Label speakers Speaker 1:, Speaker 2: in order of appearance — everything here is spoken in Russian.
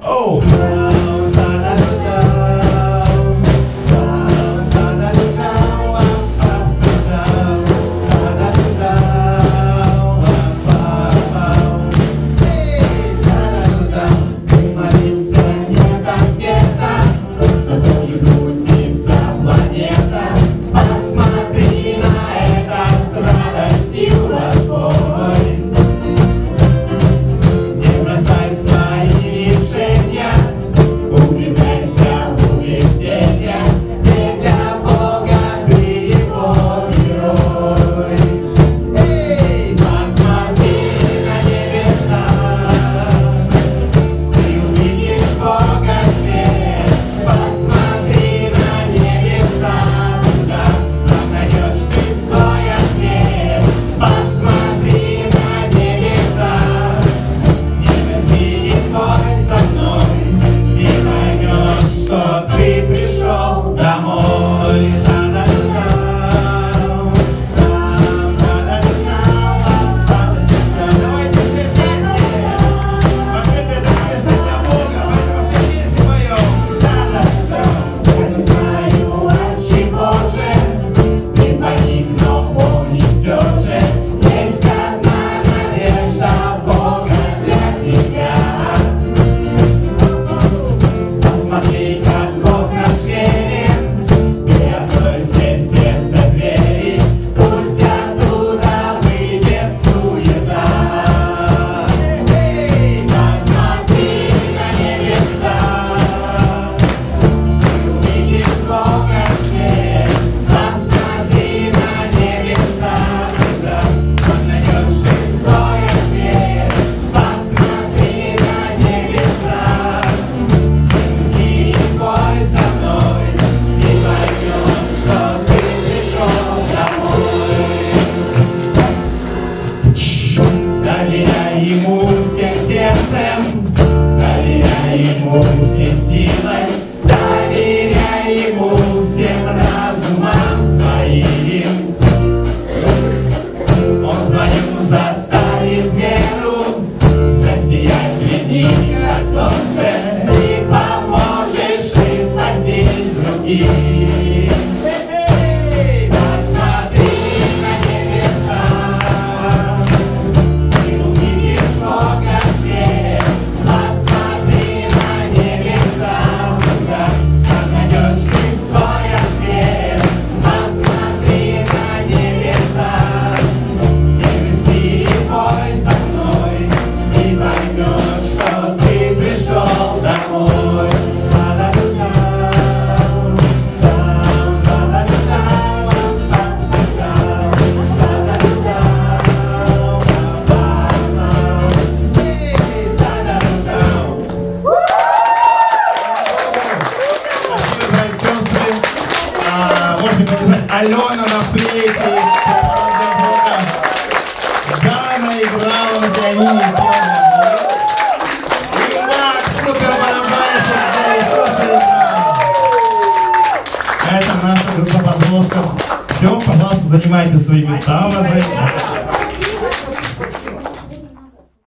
Speaker 1: Oh! ему всем сердцем, доверяй ему всей силой, доверяй ему всем разумом своим. Он твою заставит веру засиять в дни, как солнце, и поможешь ты спасти других. Алена на
Speaker 2: флейте, Дана играла на пианине, и Макс Супер Это наша группа подростков. Все, пожалуйста, занимайте свои места, уважаемые.